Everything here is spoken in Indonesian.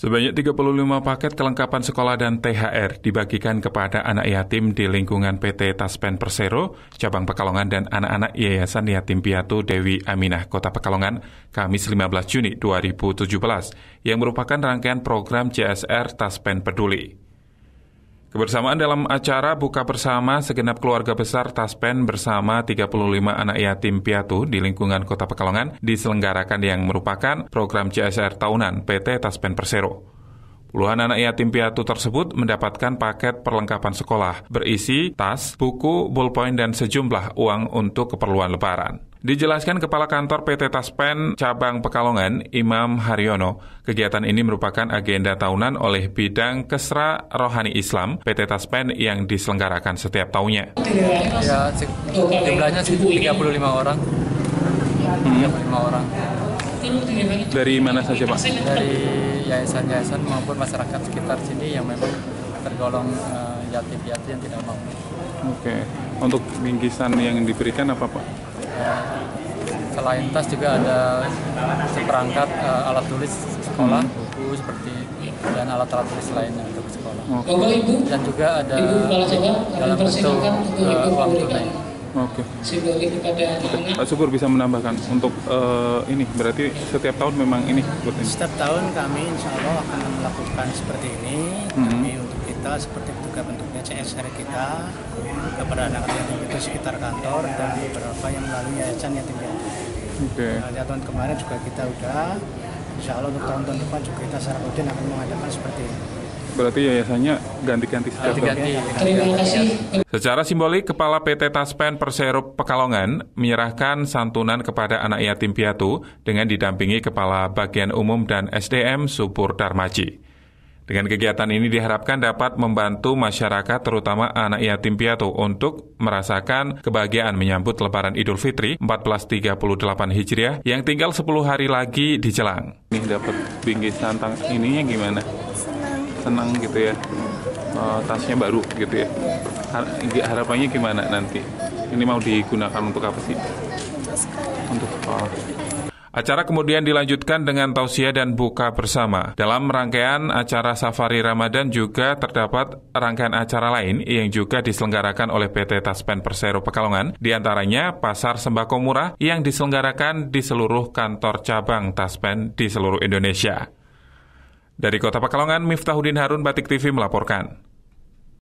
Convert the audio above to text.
Sebanyak 35 paket kelengkapan sekolah dan THR dibagikan kepada anak yatim di lingkungan PT Taspen Persero, Cabang Pekalongan dan anak-anak Yayasan Yatim Piatu Dewi Aminah Kota Pekalongan, Kamis 15 Juni 2017, yang merupakan rangkaian program CSR Taspen Peduli. Kebersamaan dalam acara buka bersama segenap keluarga besar Taspen bersama 35 anak yatim piatu di lingkungan Kota Pekalongan diselenggarakan yang merupakan program CSR tahunan PT Taspen Persero. Puluhan anak yatim piatu tersebut mendapatkan paket perlengkapan sekolah berisi tas, buku, ballpoint, dan sejumlah uang untuk keperluan lebaran. Dijelaskan Kepala Kantor PT Taspen Cabang Pekalongan, Imam Haryono, kegiatan ini merupakan agenda tahunan oleh bidang Kesra Rohani Islam PT Taspen yang diselenggarakan setiap tahunnya. Ya, jumlahnya 35 orang. Hmm. 35 orang. Dari mana saja Pak? Dari yayasan-yayasan maupun masyarakat sekitar sini yang memang tergolong uh, yatim piatu yang tidak mampu. Oke, untuk bingkisan yang diberikan apa Pak? Selain tas juga ada seperangkat uh, alat tulis sekolah, hmm. buku seperti dan alat-alat tulis lainnya untuk sekolah. Okay. Dan juga ada dalam bentuk uh, uang tunai. Oke. Okay. Pak Subur bisa menambahkan untuk uh, ini berarti setiap tahun memang ini ini. Setiap tahun kami insya Allah akan melakukan seperti ini. Hmm. Kami untuk kita seperti juga bentuknya CSR kita kepada anak-anak yatim itu sekitar kantor dan beberapa yang melalui yayasan yatim piatu. Oke. Okay. Nah, tahun kemarin juga kita udah, insya Allah untuk tahun-tahun depan juga kita secara rutin akan mengadakan seperti ini. Berarti yayasannya ganti-ganti setiap ganti, Terima kasih. Secara simbolik, Kepala PT Taspen Persero Pekalongan menyerahkan santunan kepada anak yatim piatu dengan didampingi Kepala Bagian Umum dan SDM Supur Darmaji. Dengan kegiatan ini diharapkan dapat membantu masyarakat terutama anak yatim piatu untuk merasakan kebahagiaan menyambut Lebaran Idul Fitri 1438 Hijriah yang tinggal 10 hari lagi di Jelang. Ini dapat bingkisan tang ininya gimana? Senang. Senang gitu ya. Uh, tasnya baru gitu ya. harapannya gimana nanti? Ini mau digunakan untuk apa sih? Untuk sekolah. Untuk sekolah. Acara kemudian dilanjutkan dengan tausiah dan buka bersama. Dalam rangkaian acara Safari Ramadan juga terdapat rangkaian acara lain yang juga diselenggarakan oleh PT Taspen Persero Pekalongan, di antaranya Pasar Sembako Murah yang diselenggarakan di seluruh kantor cabang Taspen di seluruh Indonesia. Dari Kota Pekalongan, Miftahudin Harun Batik TV melaporkan.